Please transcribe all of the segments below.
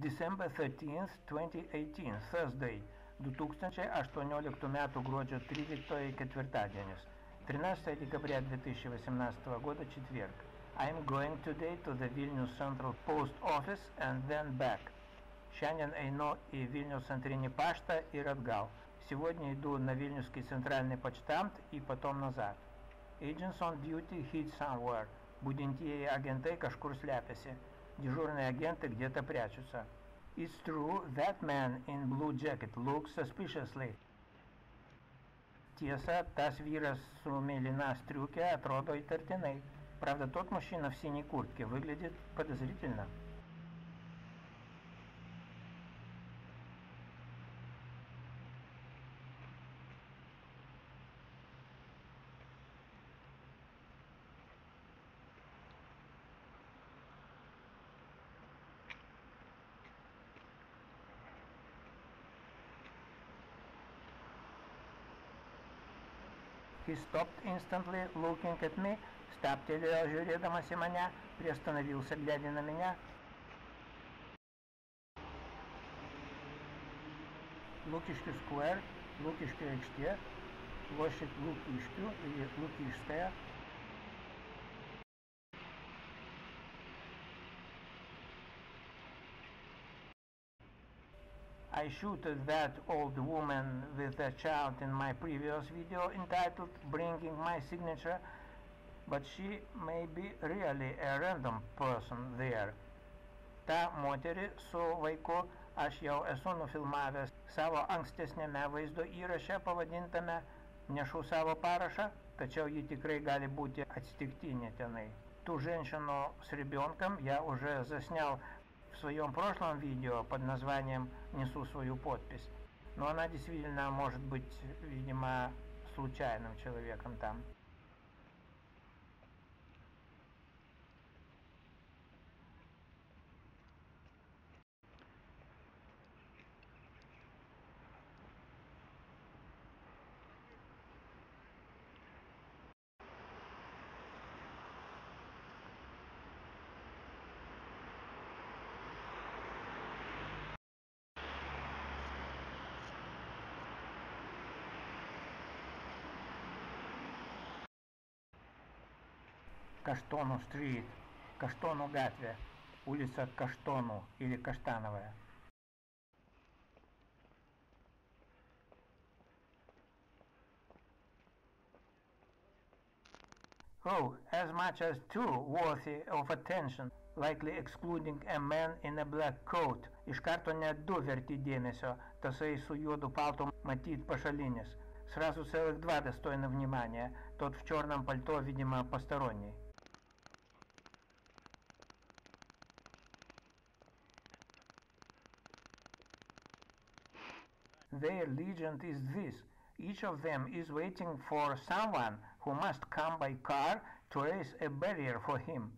December 13, 2018, Thursday, 2018 m. gruodžio 13 ketvirtadienis, 13 декабря 2018 года четверг. I'm going today to the Vilnius Central Post Office and then back. Šiandien einu į Vilnius centrinį paštą ir atgal. Сегодня иду на Вильнюсский центральный почтамт и потом назад. Agents on duty hid somewhere. Будintieji агенты kažkur slepiasi. Дежурные агенты где-то прячутся. It's true that man in blue jacket looks suspiciously. Tiesa, tas vyras su mėlyna striukė atrodo įtartinai. Правда, тот мужчина в синей куртке выглядит подозрительно. He stopped instantly looking at me, стаптелėjo žiūrėdamas į mane, приостановился, глядя на меня. Lukiškių square, Lukiškių aikštė, площадь Лукишкю или Лукишская. I shooted that old woman with a child in my previous video entitled Bringing My Signature, but she may be really a random person there. Ta moterį su vaiku aš jau esu nufilmavęs savo ankstesnėme vaizdo įraše pavadintame Nešu savo parašą, tačiau ji tikrai gali būti atsitiktinė tenai. Ту женщину с ребенком я уже заснял в своем прошлом видео под названием «Несу свою подпись». Но она действительно может быть, видимо, случайным человеком там. Каштону стрит, Каштону gatvė, улица Каштону или Каштановая. Oh, as much as two worthy of attention, likely excluding a man in a black coat. Iš karto net du verti dėmesio, tasai su juodu paltu matyt pašalinis. Сразу целых два достойны внимания, тот в черном пальто, видимо, посторонний. Their legend is this. Each of them is waiting for someone who must come by car to raise a barrier for him.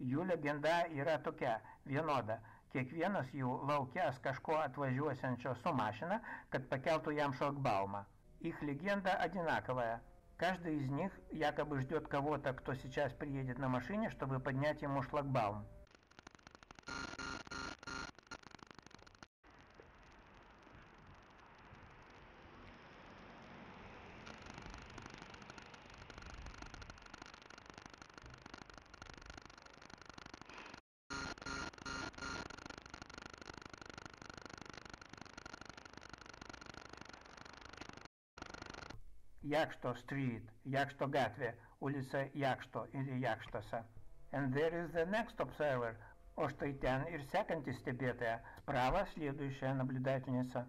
Jų legenda yra tokia, vienoda. Kiekvienas jų laukęs kažko atvažiuosiančio su mašина, kad pakeltų jам шлагбаума. Их легенда одинаковая. Каждый из них якобы ждет кого-то, кто сейчас приедет на машине, чтобы поднять ему шлагбаум. Якшто Street, Якшто gatvė, улица Якшто или Якštose. And there is the next observer. Ir sekantis stebėtoja. Справа следующая наблюдательница.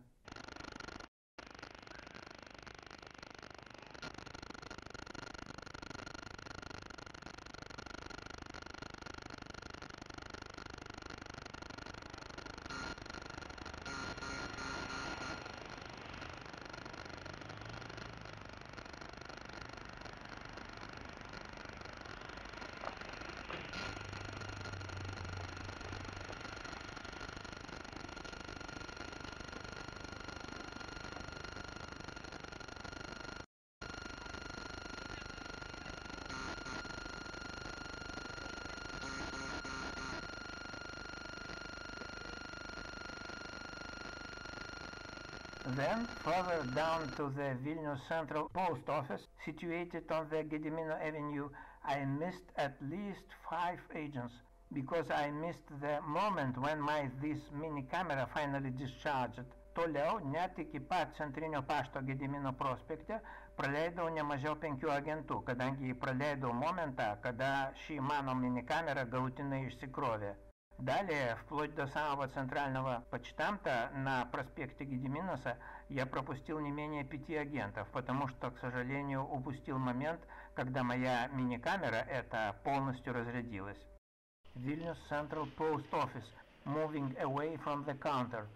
Then, further down to the Vilnius Central Post Office, situated on the Gedimino Avenue, I missed at least five agents because I missed the moment when my this mini camera finally discharged. Toliau, net iki pat centrinio pašto Gedimino prospekte, praleidau ne mažiau penkių agentų, kadangi praleidau momentą, kada ši mano mini kamera galutinai išsikrovė. Далее, вплоть до самого центрального почтамта на проспекте Гедеминоса, я пропустил не менее пяти агентов, потому что, к сожалению, упустил момент, когда моя мини-камера эта полностью разрядилась. Vilnius Central Post Office, moving away from the counter.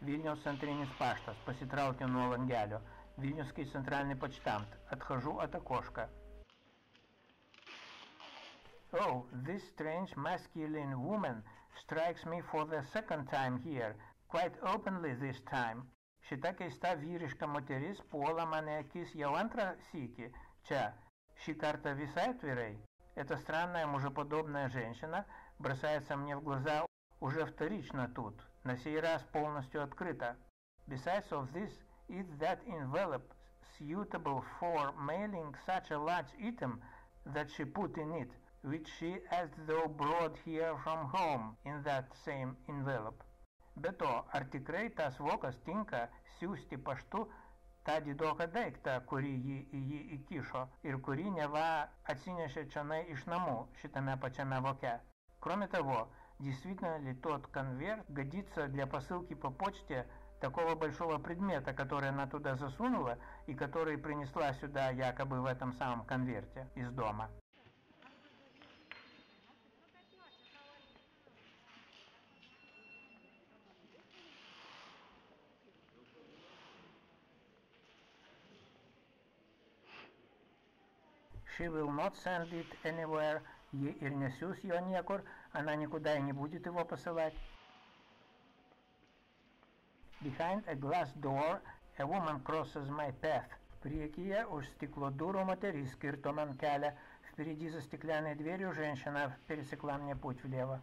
Vilnius centrinis paštas, pasitraukiu nuo langelio. Центральный почтамт, отхожу от окошка. Oh, this strange masculine woman strikes me for the second time here, quite openly this time. Šita keista vyriška moteris puola mane akis jau antrą sykį. Čia, šį kartą visai atvirai. Эта странная мужеподобная женщина бросается мне в глаза уже вторично тут, на сей раз полностью открыто. Besides of this, is that envelope suitable for mailing such a large item that she put in it – which she as though brought here from home in that same envelope. Be to, ar tikrai tas vokas tinka siūsti paštu tą didoką daiktą, kurį jį į jį įkišo ir kurį neva atsinešė čianai iš namų šitame pačiame воке. Кроме того, действительно ли тот конверт годится для посылки по почте такого большого предмета, который она туда засунула и который принесла сюда якобы в этом самом конверте из дома. She will not send it anywhere. Ir nesiūs jo niekur, она никуда и не будет его посылать. Behind a glass door, a woman crosses my path. Už stiklo durų moteris skirto man kelią. Впереди за стеклянной дверью женщина пересекла мне путь влево.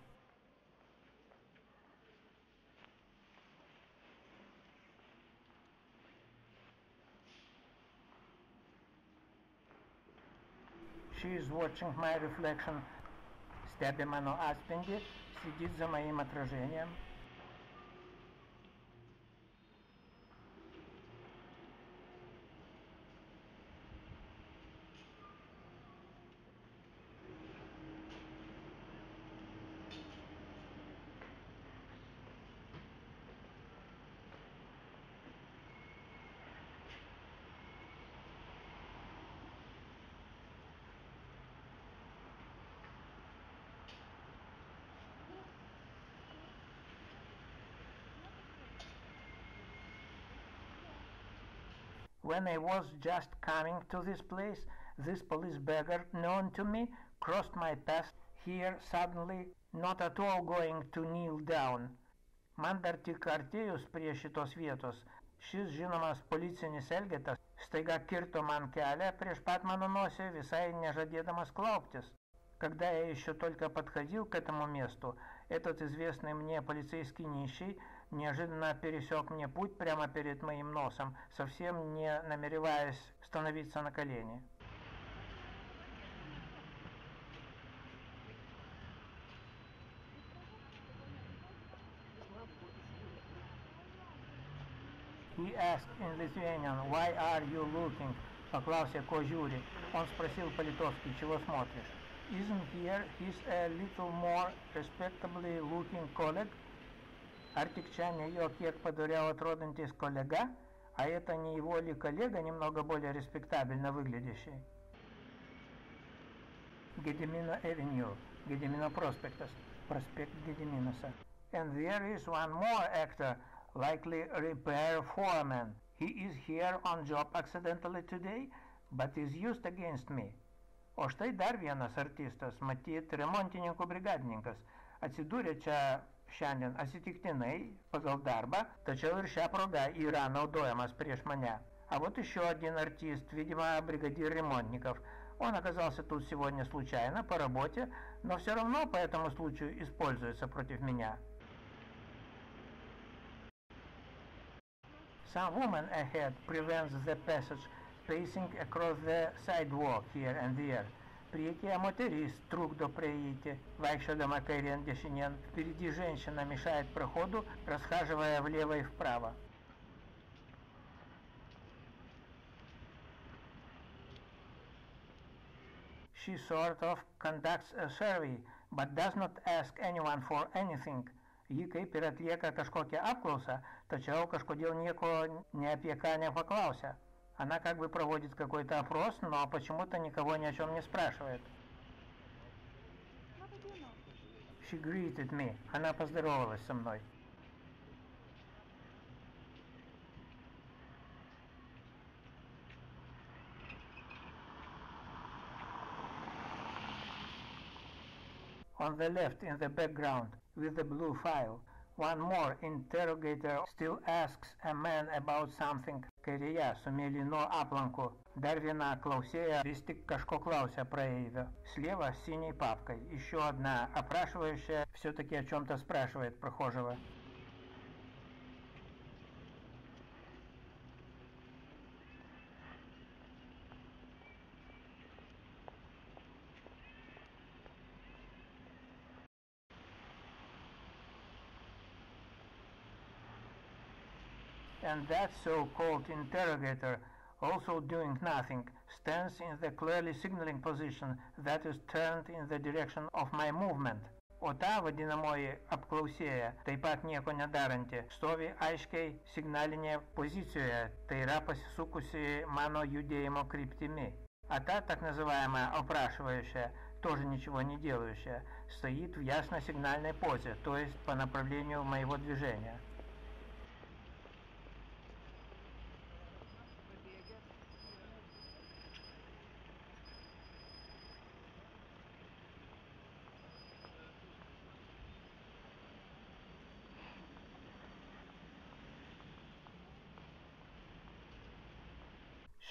She is watching my reflection. Stebi mano atspindį, sėdit za моим отражением. When I was just coming to this place, this police beggar known to me crossed my path here suddenly, not at all going to kneel down. Man dar tik artėjus prie šitos vietos, šis žinomas policinis elgetas staiga kirto man kelią prieš pat mano nosį, visai nežadėdamas klauptis. Когда я еще только подходил к этому месту, этот известный мне полицейский нищий неожиданно пересек мне путь прямо перед моим носом, совсем не намереваясь становиться на колени. He asked in Lithuanian, why are you looking? Поклался žiūri. Он спросил по-литовски, чего смотришь? Isn't here he's a little more respectably looking colleague? Ar tik čia не jo kiek padoriau atrodantis коллега, а это не его ли коллега, немного более респектабельно выглядящий? Gedimino Avenue, Gedimino Prospectus, проспект Gediminuса. And there is one more actor, likely repair foreman. He is here on job accidentally today, but is used against me. O štai dar vienas artistas, matyt, remontininkų brigadininkas, atsidūrė čia šiandien atsitiktinai pagal darbо, tačiau ir šią прога yra naudojamas prieš меня. А вот еще один артист, видимо, бригадир ремонтников. Он оказался тут сегодня случайно, по работе, но все равно по этому случаю используется против меня. Some woman ahead prevents the passage pacing across the sidewalk here and there. Priekyje moteris trukdo prieiti, vaikščiodama kairien dešinien. Впереди женщина мешает проходу, расхаживая влево и вправо. She sort of conducts a survey, but does not ask anyone for anything. Ji kaip ir atlieka kažkokią apklausą, tačiau kažkodėl nieko ne apie ką nepaklausia. Она как бы проводит какой-то опрос, но почему-то никого ни о чем не спрашивает. She greeted me. Она поздоровалась со мной. On the left in the background with the blue file, one more interrogator still asks a man about something. Kairėje su mėlynu aplanku. Dar viena klausėja vis tik kažko klausia praeivio. Слева синей папкой. Еще одна опрашивающая все-таки о чем-то спрашивает прохожего. And that so-called interrogator, also doing nothing, stands in the clearly signaling position that is turned in the direction of my movement. Ta vadinamoji apklausėja, taip pat nieko nedaranti, stovi aiškiai signalinėje pozicijoje, tai yra pasisukusi mano judėjimo kryptimi. А та, так называемая опрашивающая, тоже ничего не делающая, стоит в ясно сигнальной позе, то есть по направлению моего движения.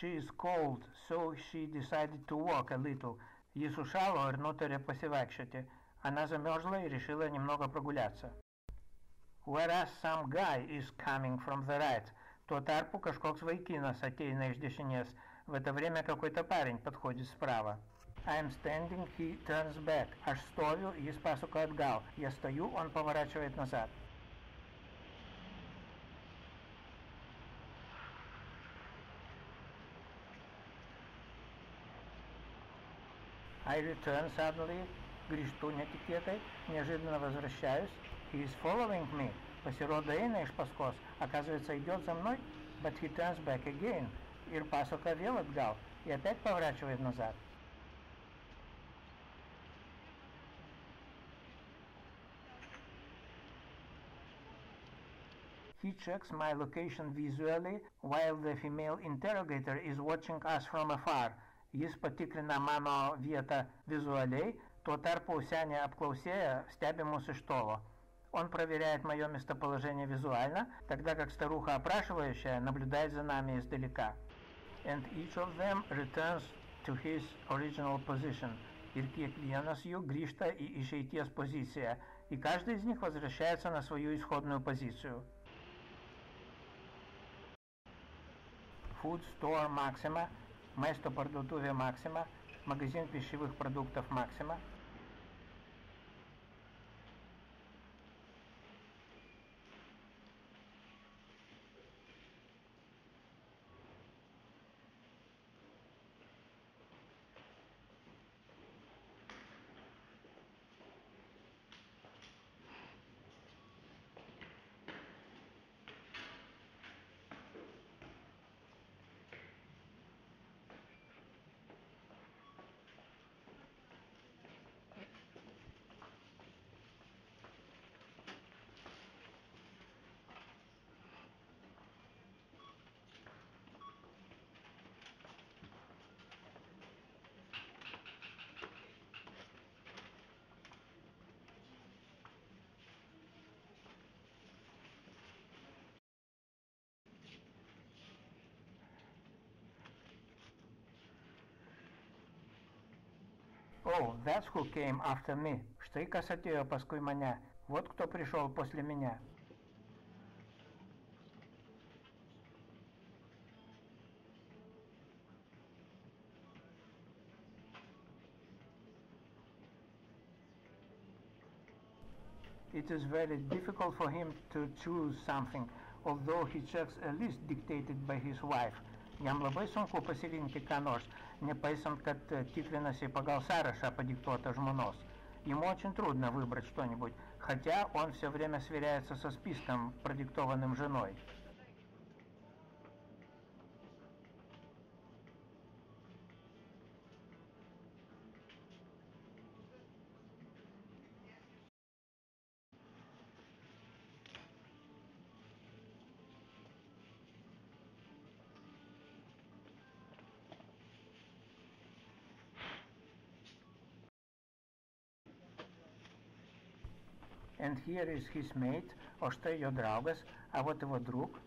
She is cold, so she decided to walk a little. Ей сушало ir nutarė pasivaikščioti. Она замерзла и решила немного прогуляться. Whereas some guy is coming from the right. Tarpu kažkoks vaikinas ateina iš dešinės. В это время какой-то парень подходит справа. I'm standing, he turns back. Aš stoviu, jis pasuka atgal. Я стою, он поворачивает назад. I return suddenly, grįžtu netikėtai, неожиданно возвращаюсь. He is following me. Pasirodo eina iš оказывается идет за мной, but he turns back again. Ir pasuka vėl и опять поворачивает назад. He checks my location visually while the female interrogator is watching us from afar. Jis patikrina mano vietą vizualiai, tuo tarpu apklausėja steби mus iš tolo. Он проверяет мое местоположение визуально, тогда как старуха опрашивающая наблюдает за нами издалека. And each of them returns to his original position. Jų grįžta į išeities poziciją, и каждый из них возвращается на свою исходную позицию. Food Store Maxima Maisto parduotuvė Maxima, магазин пищевых продуктов Maxima – «О, that's who came after me!» «Štai kas atėjo paskui mane!» «Вот кто пришел после меня!» It is very difficult for him to choose something, although he checks a list dictated by his wife. Jam labai sunku pasirinkti ką nors, nepaisant, kad tikrinasi pagal сараша padiktuotą žmonos. Ему очень трудно выбрать что-нибудь, хотя он все время сверяется со списком, продиктованным женой. here is his mate, o štai jo draugas, a вот его друг.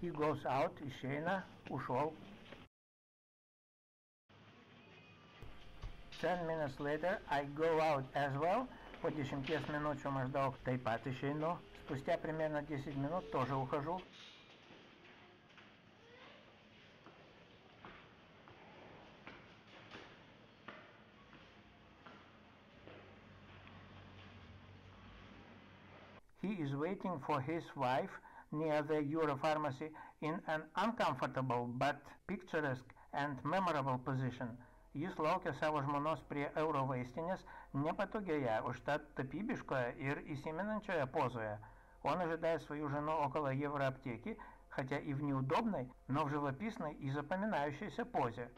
He goes out, išeina, ушел. Ten minutes later I go out as well. Po 10 minučių maždaug taip pat išeinu. Спустя примерно 10 минут тоже ухожу. Waiting for his wife near the Europharmacy in an uncomfortable but picturesque and memorable position. Jis laukia savo žmonos prie euro vaistinės непатогioje, užtat tapybишкое ir įsiменanчioje позое. Он ожидает свою жену около евроаптеки, хотя и в неудобной, но в живописной и запоминающейся позе.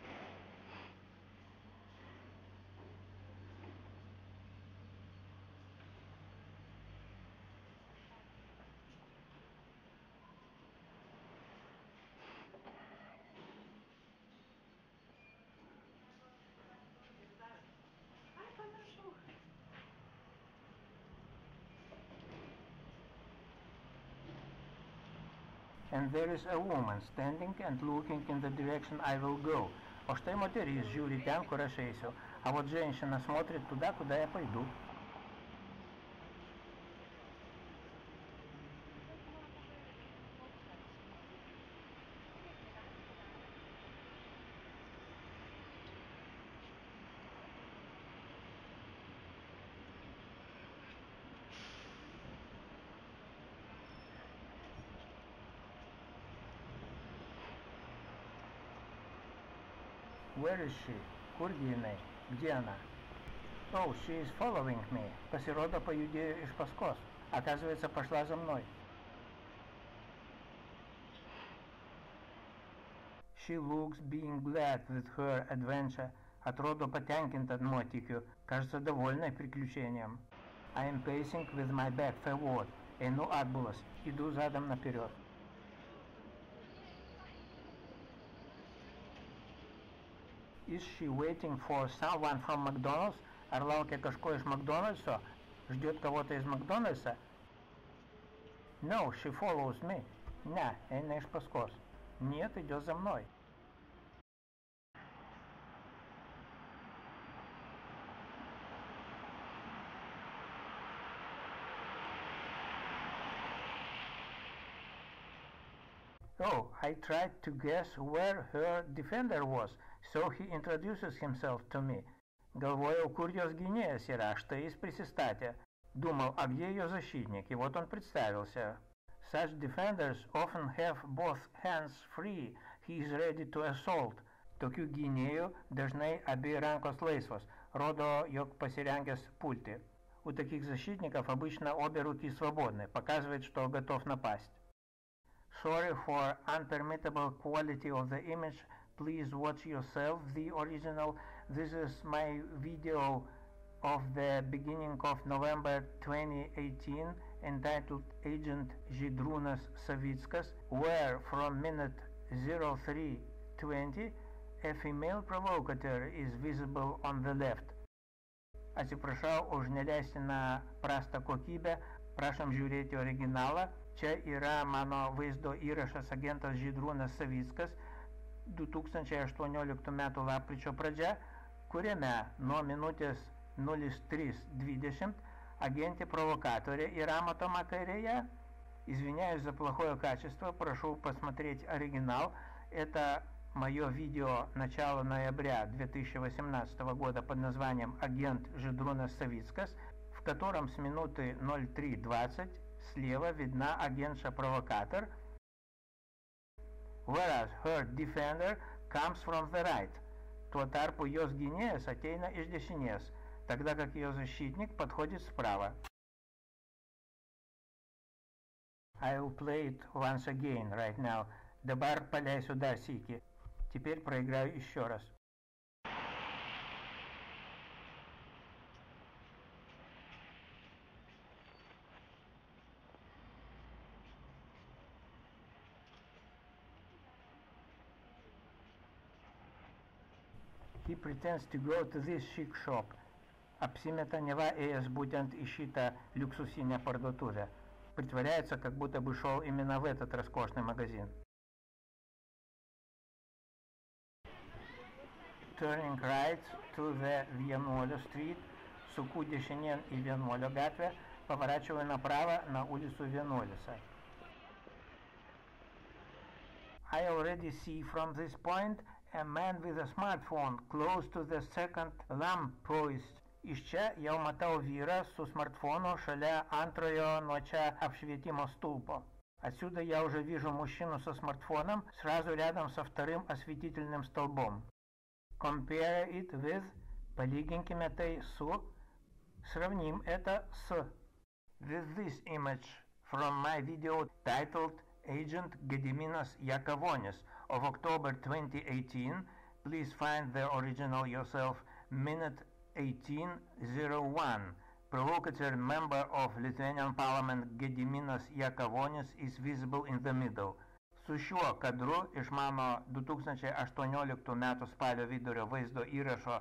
and there is a woman standing and looking in the direction I will go. O štai moteris žiūri ten, kur aš eisiu, а вот женщина смотрит туда, куда я пойду. Where is she? Jinai? Где она? Oh, she is following me. Pasirodo, pajudėjo iš paskos. Оказывается, пошла за мной. She looks being glad with her adventure. Atrodo patenkinta nuotykiu. Кажется, довольной приключением. I am pacing with my back forward. Einu atbulas. Иду задом наперед. Is she waiting for someone from McDonald's? Ar laukia kažko iš McDonald'so? Ждет кого-то из Макдональдса? No, she follows me. Не, eina iš paskos. Нет, идет за мной. Oh, I tried to guess where her defender was, so he introduces himself to me. Galvojau, kur jos gynėjas yra, štai jis prisistatė. Думал, а где ее защитник, и вот он представился. Such defenders often have both hands free, he is ready to assault. Tokių gynėjų dažnai abi rankos laisvos, rodo, jog pasirengęs пульти. У таких защитников обычно обе руки свободны, показывает, что готов напасть. Sorry for unpermittable quality of the image. Please watch yourself the original. This is my video of the beginning of November 2018 entitled Agent Žydrūnas Savickas, where from minute 0320 a female provocateur is visible on the left. Atsiprašau už neleistiną prastą kokybę, prašom žiūrėti originalą. Čia yra mano vaizdo įrašas agentas Žydrūnas Savickas 2018 m. lapkričio pradžia, kuriame nuo minutės 03.20 агенте провокаторе yra matoma kairėje. Извиняюсь за плохое качество, прошу посмотреть оригинал. Это мое видео начала ноября 2018 года под названием «Агент Жидруна Савицкас», в котором с минуты 03.20 слева видна агентша-провокатор, whereas her defender comes from the right. Tarpu jos gynėjas ateina iš dešinės, тогда как ее защитник подходит справа. I will play it once again right now. Dabar paleisiu dar sykį. Теперь проиграю еще раз. He pretends to go to this chic shop. Apsimeta neva ėjęs būtent į šitą liuksusinę parduotuvę. Притворяется, как будто бы шел именно в этот роскошный магазин. Turning right to the Vienuolio Street, суку дешинен и Vienuolio gatvę, поворачиваю направо на улицу Vienuoliса. I already see from this point a man with a smartphone close to the second lamp post. Iš čia jau matau vyrą su смартфону шаля antrojo nuo čia обшветимо стулпа. Отсюда я уже вижу мужчину со смартфоном сразу рядом со вторым осветительным столбом. Compare it with, полигинкime tai su, сравним это с. With this image from my video titled Agent Gediminas Yakavonis of October 2018, please find the original yourself, minute 1801. Provocateur member of Lithuanian Parliament Gediminas Yakavonis is visible in the middle. Su šiuo kadru iš mano 2018 m. spalio vidurio vaizdo įrašo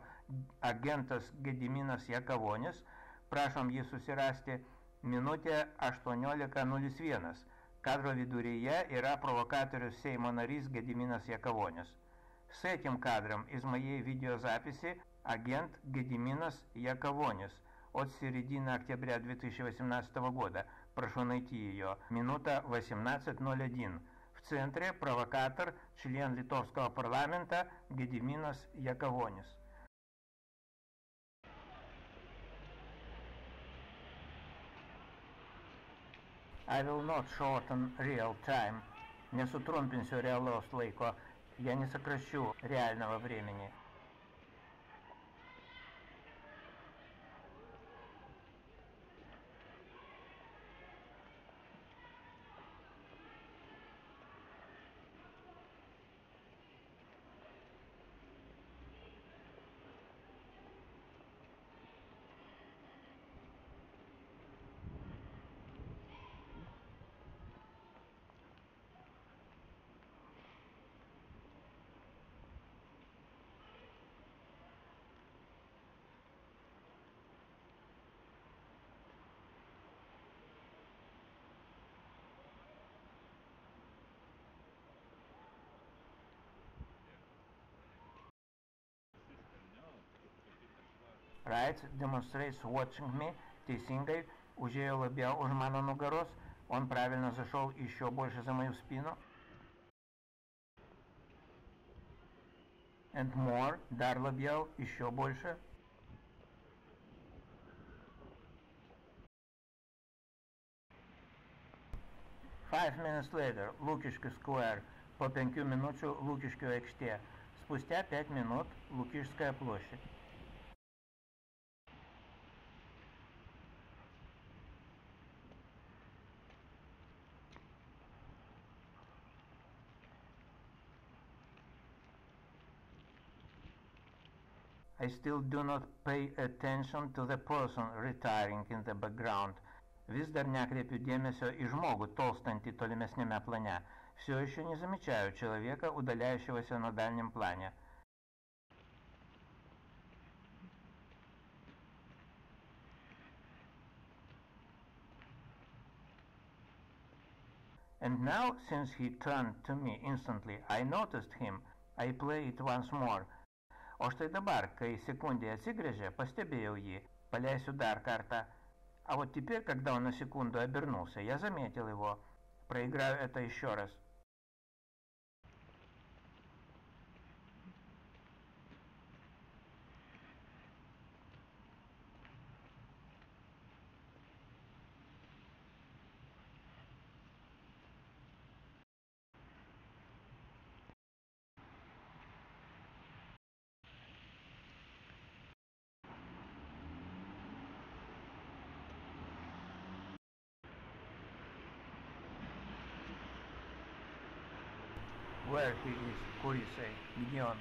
agentas Gediminas Jakavonis, prašom jį susirasti, minutė 18.01. Kadro viduryje yra provokatorius Seimo нарис Gediminas Якавонис. С этим кадром из моей видеозаписи агент Гедиминас Яковонис от середины октября 2018 года. Прошу найти ее. Минута 18.01. В центре провокатор, член литовского парламента Гедиминас Яковонис. I will not shorten real time. Не сутrumpinsiu realaus laiko. Я не сокращу реального времени. Right demonstrates watching me. Тейсингай užėjo labiau už mano nugaros. Он правильно зашел еще больше за мою спину. And more, дар labiau, еще больше. Five minutes later, Lukiškių square. Po penkių minučių Lukiškių aikštė. Спустя пять минут Лукишская площадь. I still do not pay attention to the person retiring in the background. Vis dar nekreipiu дėмesio į žmogų, толстantį tolimesnėme plane. Все еще не замечаю человека, удаляющегося на дальнем плане. And now, since he turned to me instantly, I noticed him. I play it once more. O štai dabar, kai секунде atsigrėžė, пастебėjau jį. Паляйся dar kartą. А вот теперь, когда он на секунду обернулся, я заметил его. Проиграю это еще раз. He is, kur jisai, где он.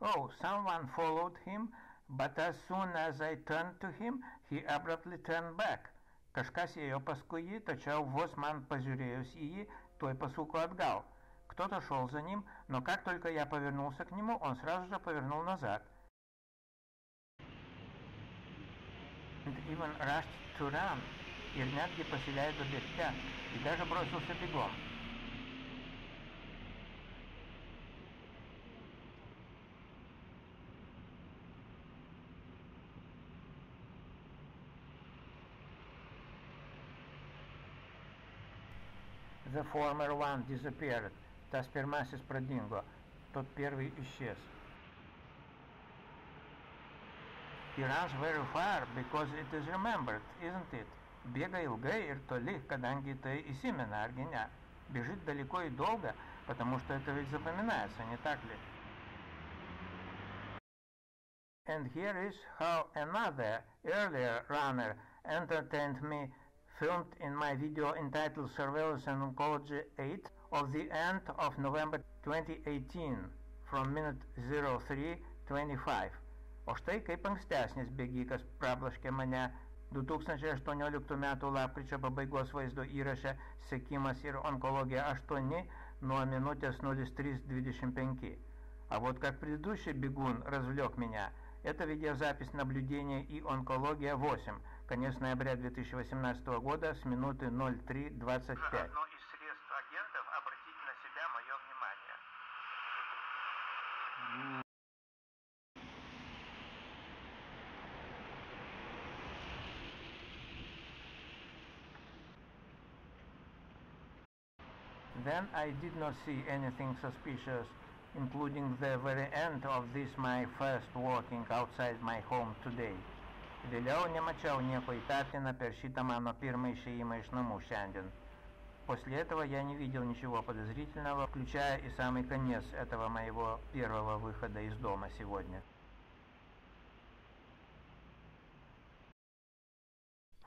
Oh, someone followed him, but as soon as I turned to him, he abruptly turned back. Jį, tačiau vos man pažiūrėjus į jį, той пasuko atgal. Кто-то шел за ним, но как только я повернулся к нему, он сразу же повернул назад. And even rushed to run. Ir netgi pasileido bėgte, и даже бросился бегом. The former one disappeared. Pirmasis pradingo. Тот первый исчез. He runs very far because it is remembered, isn't it? Бега ilgai ir toli, kadangi tai įsimena, argi ne? Бежит далеко и долго, потому что это ведь запоминается, не так ли? And here is how another earlier runner entertained me filmed in my video entitled Surveillance and Oncology 8 of the end of November 2018 from minute 03.25. O štai kaip ankstesnis bėgikas prablaškė mane 2018 m. lapkričio pabaigos vaizdo įraše Sekimas ir онкология 8 nuo минутės 03.25. А вот как предыдущий бегун развлек меня, это видеозапись наблюдения и онкология 8, конец ноября 2018 года с минуты 03.25. Одно из средств агентов обратить на себя мое внимание. Then I did not see anything suspicious, including the very end of this my first walking outside my home today. Vėliau nemačiau nieko įtartina per šitą mano pirmą išėjimą iš namų šiandien. После этого я не видел ничего подозрительного, включая и самый конец этого моего первого выхода из дома сегодня.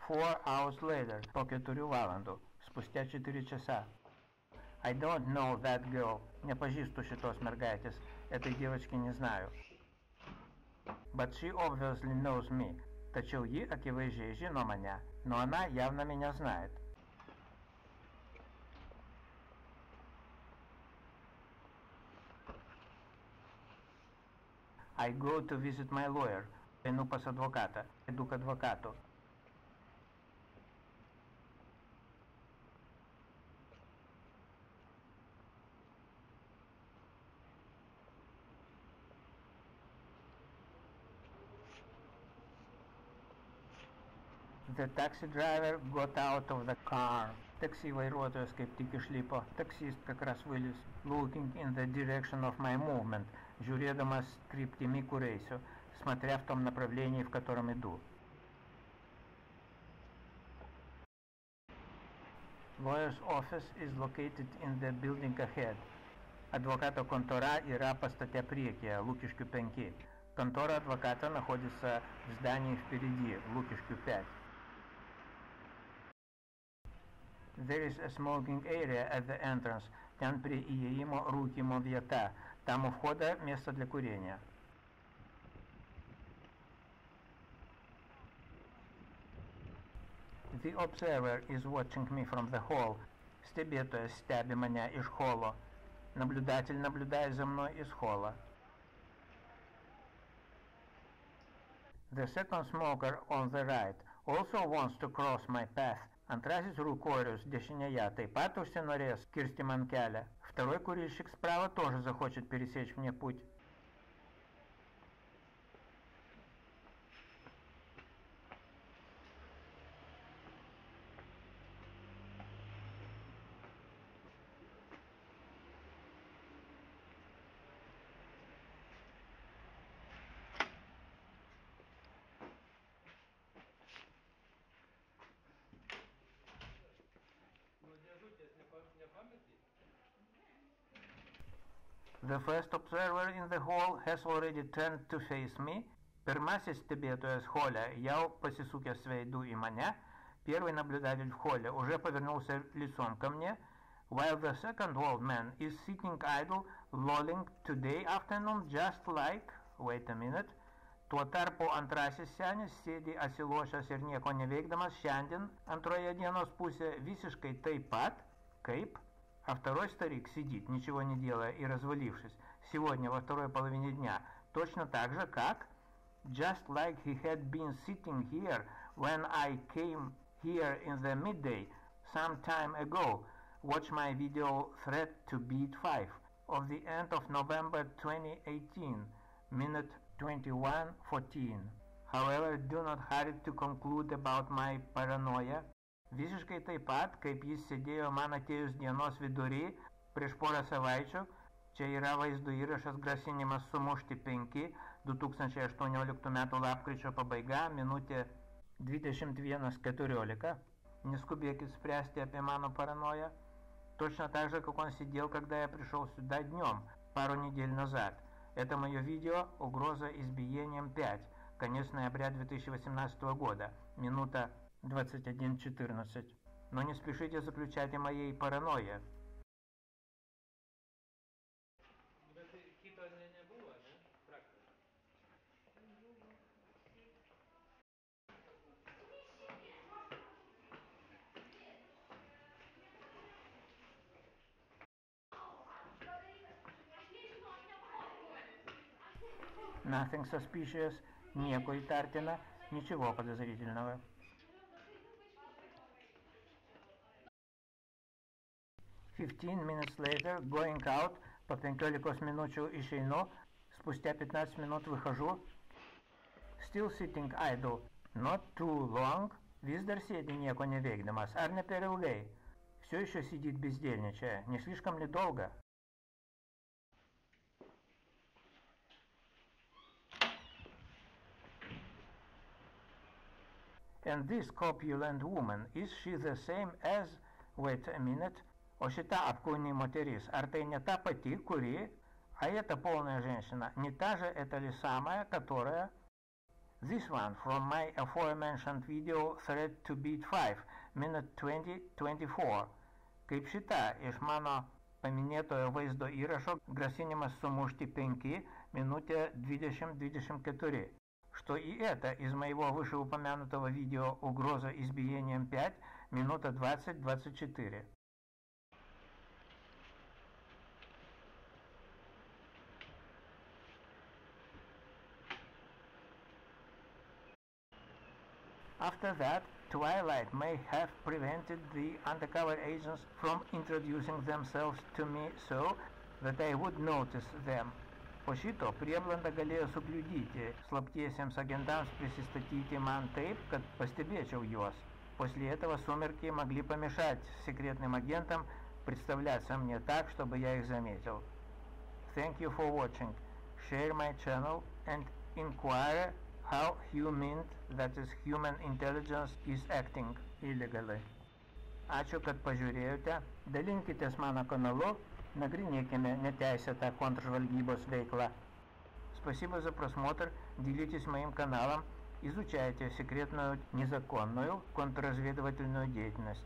Four hours later, по keturių valandų, spustя 4 часа. I don't know that girl. Не pažįstu šitos mergaitės. Этой девочки не знаю. But she obviously knows me. Tačiau ji akivaizdžiai žino mane, но она явно меня знает. I go to visit my lawyer. Einu pas advokatą. Edu к адвокату. The taxi driver got out of the car. Vairuotojas kaip tik išlipo. Taksist как раз вылез. Looking in the direction of my movement. Kryptimi, kur eisiu. Смотря в том направлении, в котором иду. Lawyer's office is located in the building ahead. Адвоката контора yra pastate priekyje, Лукишkių 5. Контора адвоката находится в здании впереди, Лукишkių 5. There is a smoking area at the entrance. Ten prie įėjimo rūkymo vieta. Там у входа место для курения. The observer is watching me from the hall. Stebėtojas stebi mane iš holo. Наблюдатель наблюдает за мной из холла. The second smoker on the right also wants to cross my path. Antrasis рукорюс дешинея taip pat užsinorės kirsti man kelią. Второй курильщик справа тоже захочет пересечь мне путь. The first observer in the hall has already turned to face me. Pirmasis stebėtojas холе jau pasisukęs veidų į mane. Первый наблюдатель в холле уже повернулся лицом ко мне. while the second old man is sitting idle, lolling today afternoon just like, wait a minute, tuo tarpu antrasis senis sėdi asilošęs ir nieko neveikdamas šiandien, antroje dienos pusė visiškai taip pat, kaip, а второй старик сидит, ничего не делая и развалившись, сегодня во второй половине дня, точно так же, как, just like he had been sitting here when I came here in the midday some time ago, watch my video thread to beat 5 of the end of November 2018, minute 21.14. However, do not hurry to conclude about my paranoia. Visiškai taip pat, kaip jis sėdėjo man atėjus dienos vidury prieš porą savaičių, čia yra vaizdo įrašas grasinimas sumušti 5 2018 m. lapkričio pabaiga, minutė 21.14. Нескубекит спрясти apie mano паранойя. Точно так же, как он сидел, когда я пришел сюда днем, пару недель назад. Это мое видео «Угроза избиением 5», конец ноября 2018 года, минута 21.14. Но не спешите заключать о моей паранойе. Nothing suspicious, nieko įtartina, ничего подозрительного. Fifteen minutes later, going out, по 15 minučių išeinu, спустя 15 минут выхожу, still sitting idle, not too long, vis dar sėdi nieko neveikdamas, ar ne per ilgai, все еще сидит бездельничая, не слишком ли долго? And this corpulent woman, is she the same as, wait a minute, о šita apkūni moteris, ar tai не та пати, кури, а эта полная женщина, не та же это ли самая, которая... This one from my aforementioned video thread to beat 5, minute 20-24. Kaip šita iš mano paminėtojo vaizdo įrašo grasinimas sumušti 5, minutė 20-24 что и это из моего вышеупомянутого видео «Угроза избиением 5» минута 20-24. After that, Twilight may have prevented the undercover agents from introducing themselves to me so that I would notice them. Po šito prieblanda galėjo sukliudyti slaptiesiems agentams присоstatyti man taip, kad пастебечил juos. После этого сумерки могли помешать секретным агентам представляться мне так, чтобы я их заметил. Thank you for watching. Share my channel and inquire how human, that is human intelligence, is acting illegally. Ačiū, kad pažiūrėjote. Dalinkitės mano kanalu Нагринекиме неteisėtą контржвальгибос вейкла. Спасибо за просмотр, делитесь моим каналом, изучайте секретную незаконную контрразведывательную деятельность.